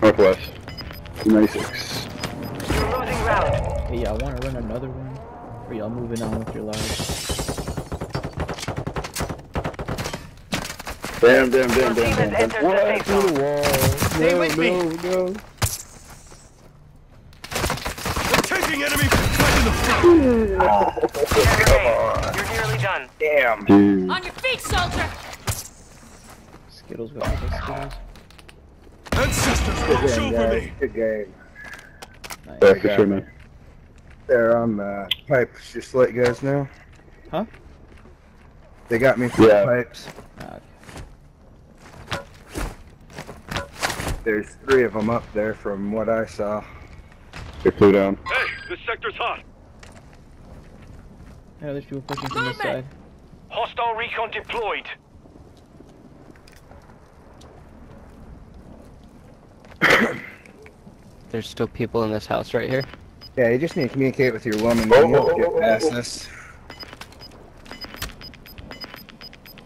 Northwest. 96. You're losing ground. Hey, y'all want to run another one? Or y'all moving on with your lives? Damn, damn, damn, Your damn, damn, damn. entered the What? Through the wall. Stay no, with me. no, no. We're taking enemy right in the front. Remain. You're nearly done. Damn. Dude. On your feet, soldier! Skittles got all the Skittles. And sisters, watch over me. Good game. Nice. Yeah, for sure, man. They're on the pipes, just to let you guys know. Huh? They got me for Yeah. the pipes. Ah, There's three of them up there from what I saw. They flew down. Hey, this sector's hot. yeah, there's people pushing from this side. Hostile recon deployed. There's still people in this house right here. Yeah, you just need to communicate with your woman Oh, you oh, oh, get oh, oh, past oh. this.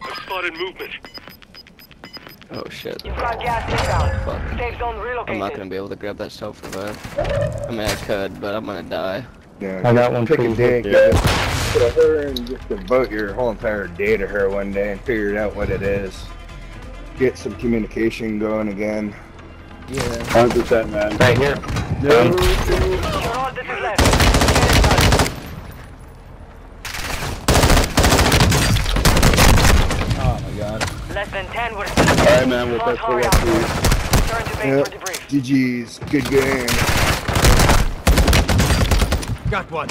I've spotted movement. Oh shit. You've got gas inbound. Fuck. Safe zone relocated. I'm not gonna be able to grab that self revive. I mean, I could, but I'm gonna die. Yeah, I got one Pick too. a day, Yeah. give her, and just devote your whole entire day to her one day and figure out what it is. Get some communication going again. Yeah. 100%, man. Right here. You're all that is left. Get it done. Oh my god. Less than 10 were Alright, man, we'll Front best go hurry up up. to you. Return to base Yep. for debrief. GG's, good game. Got one.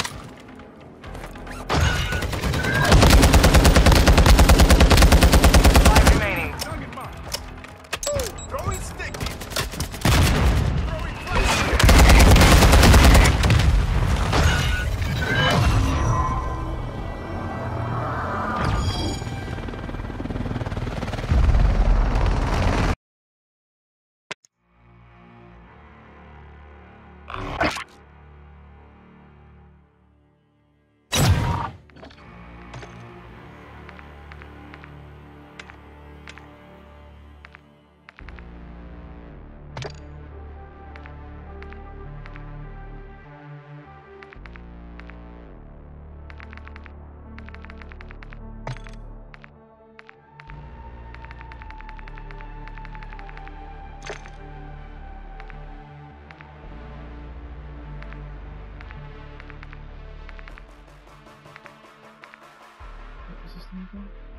What